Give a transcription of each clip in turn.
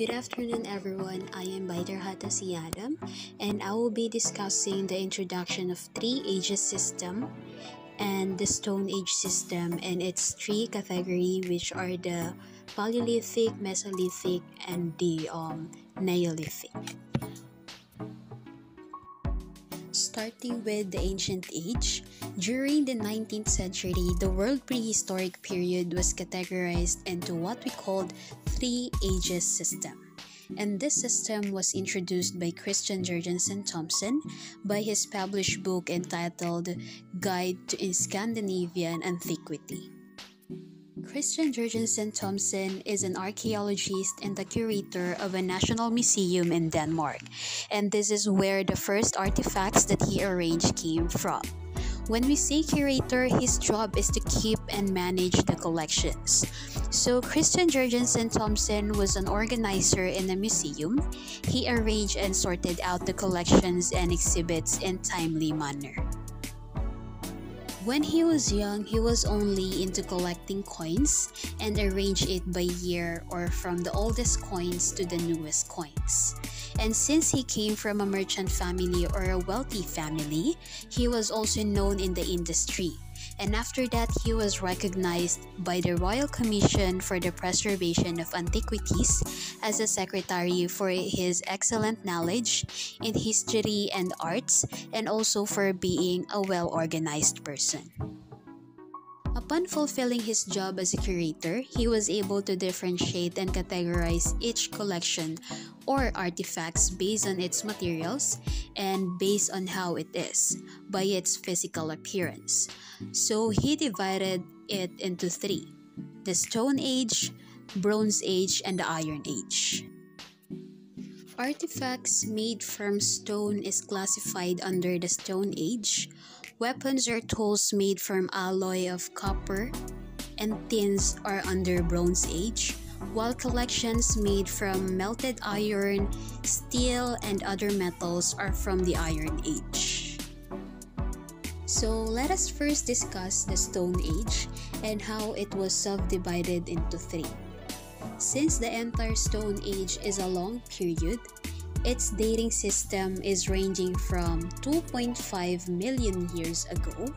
Good afternoon, everyone. I am Bai Tarhata C. Adam, and I will be discussing the introduction of three ages system and the Stone Age system and its three category, which are the Paleolithic, Mesolithic, and the um, Neolithic. Starting with the ancient age, during the 19th century, the world prehistoric period was categorized into what we called three ages system. And this system was introduced by Christian Jurgensen Thomsen by his published book entitled Guide to Scandinavian Antiquity. Christian Jurgensen Thomsen is an archaeologist and the curator of a national museum in Denmark, and this is where the first artifacts that he arranged came from. When we say curator, his job is to keep and manage the collections. So, Christian Jurgensen Thomsen was an organizer in the museum. He arranged and sorted out the collections and exhibits in timely manner. When he was young, he was only into collecting coins and arranged it by year or from the oldest coins to the newest coins. And since he came from a merchant family or a wealthy family, he was also known in the industry and after that he was recognized by the Royal Commission for the Preservation of Antiquities as a secretary for his excellent knowledge in history and arts and also for being a well-organized person. Upon fulfilling his job as a curator, he was able to differentiate and categorize each collection or artifacts based on its materials and based on how it is by its physical appearance. So he divided it into three the Stone Age, Bronze Age, and the Iron Age. Artifacts made from stone is classified under the Stone Age. Weapons are tools made from alloy of copper and tins are under Bronze Age, while collections made from melted iron, steel, and other metals are from the Iron Age. So let us first discuss the Stone Age and how it was subdivided into three. Since the entire Stone Age is a long period, its dating system is ranging from 2.5 million years ago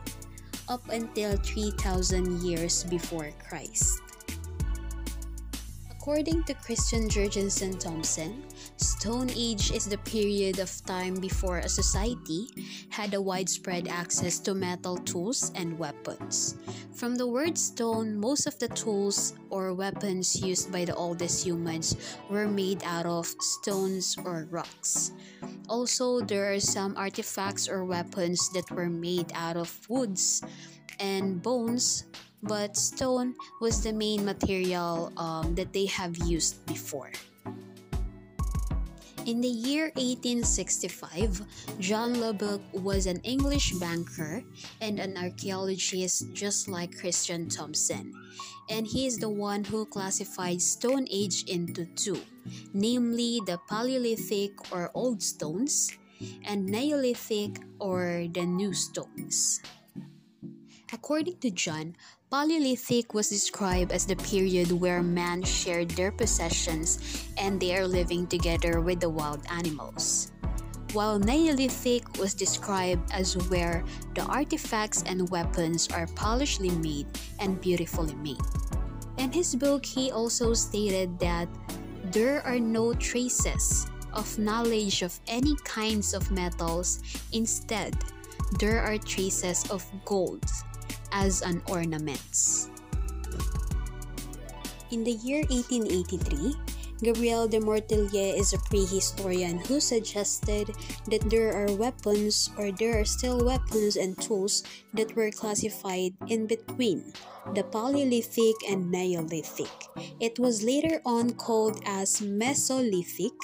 up until 3000 years before Christ. According to Christian Jurgensen Thomsen, Stone Age is the period of time before a society had a widespread access to metal tools and weapons. From the word stone, most of the tools or weapons used by the oldest humans were made out of stones or rocks. Also, there are some artifacts or weapons that were made out of woods and bones but stone was the main material um, that they have used before. In the year 1865, John Lubbock was an English banker and an archaeologist just like Christian Thomsen. And he is the one who classified Stone Age into two, namely the Paleolithic or Old Stones and Neolithic or the New Stones. According to John, Paleolithic was described as the period where man shared their possessions and they are living together with the wild animals. While Neolithic was described as where the artifacts and weapons are polishedly made and beautifully made. In his book, he also stated that there are no traces of knowledge of any kinds of metals. Instead, there are traces of gold as an ornaments. In the year 1883, Gabriel de Mortillet is a prehistorian who suggested that there are weapons or there are still weapons and tools that were classified in between the Paleolithic and Neolithic. It was later on called as Mesolithic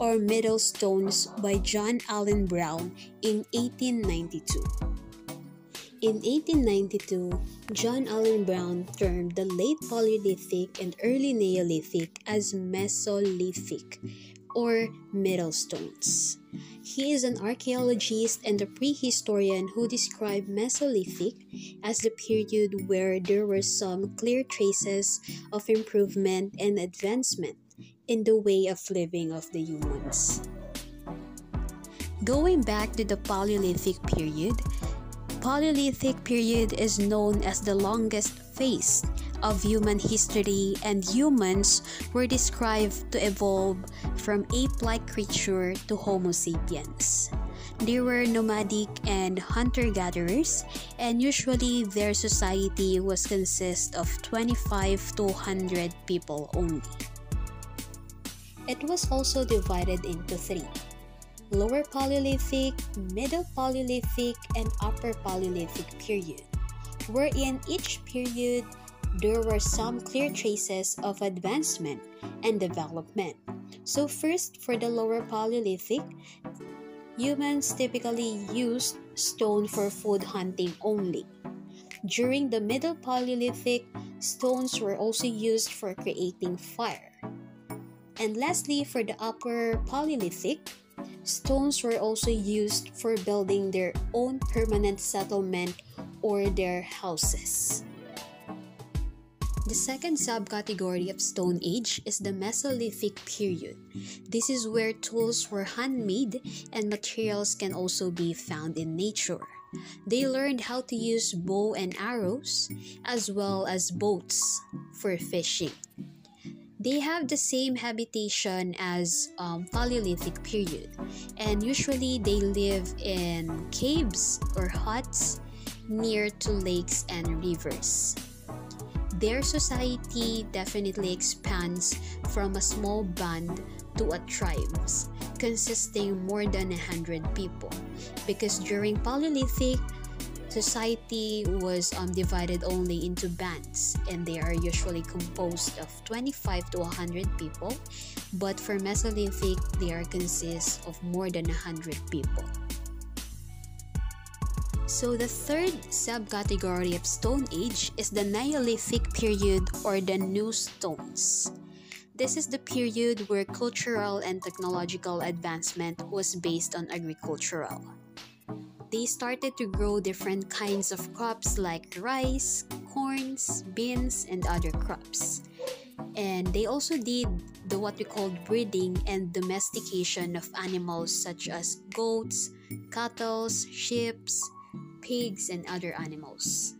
or Middle Stones by John Allen Brown in 1892. In 1892, John Allen Brown termed the late Paleolithic and early Neolithic as Mesolithic or Middle Stones. He is an archaeologist and a prehistorian who described Mesolithic as the period where there were some clear traces of improvement and advancement in the way of living of the humans. Going back to the Paleolithic period, Paleolithic period is known as the longest phase of human history and humans were described to evolve from ape-like creature to Homo sapiens. They were nomadic and hunter-gatherers and usually their society was consist of 25 to 100 people only. It was also divided into three Lower Paleolithic, Middle Paleolithic, and Upper Paleolithic period, wherein each period there were some clear traces of advancement and development. So, first, for the Lower Paleolithic, humans typically used stone for food hunting only. During the Middle Paleolithic, stones were also used for creating fire. And lastly, for the Upper Paleolithic, stones were also used for building their own permanent settlement or their houses. The second subcategory of Stone Age is the Mesolithic period. This is where tools were handmade and materials can also be found in nature. They learned how to use bow and arrows as well as boats for fishing. They have the same habitation as um, Paleolithic period, and usually they live in caves or huts near to lakes and rivers. Their society definitely expands from a small band to a tribes consisting more than a hundred people because during Paleolithic Society was um, divided only into bands and they are usually composed of 25 to 100 people, but for Mesolithic, they are consist of more than 100 people. So the third subcategory of Stone Age is the Neolithic period or the New Stones. This is the period where cultural and technological advancement was based on agricultural they started to grow different kinds of crops like rice, corns, beans, and other crops. And they also did the what we call breeding and domestication of animals such as goats, cattle, sheep, pigs, and other animals.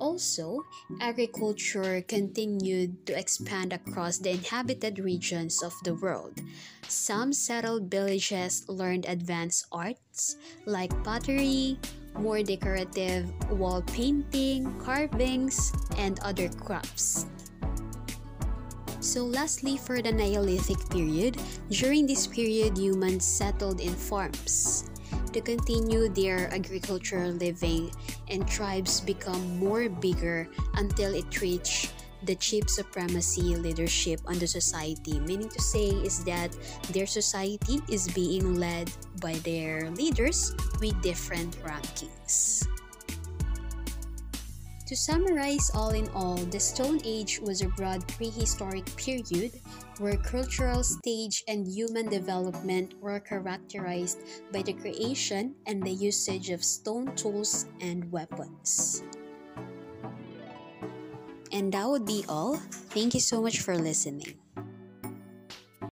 Also, agriculture continued to expand across the inhabited regions of the world. Some settled villages learned advanced arts like pottery, more decorative wall painting, carvings, and other crafts. So lastly, for the Neolithic period, during this period, humans settled in farms to continue their agricultural living and tribes become more bigger until it reached the chief supremacy leadership on the society. Meaning to say is that their society is being led by their leaders with different rankings. To summarize all in all, the Stone Age was a broad prehistoric period where cultural stage and human development were characterized by the creation and the usage of stone tools and weapons. And that would be all. Thank you so much for listening.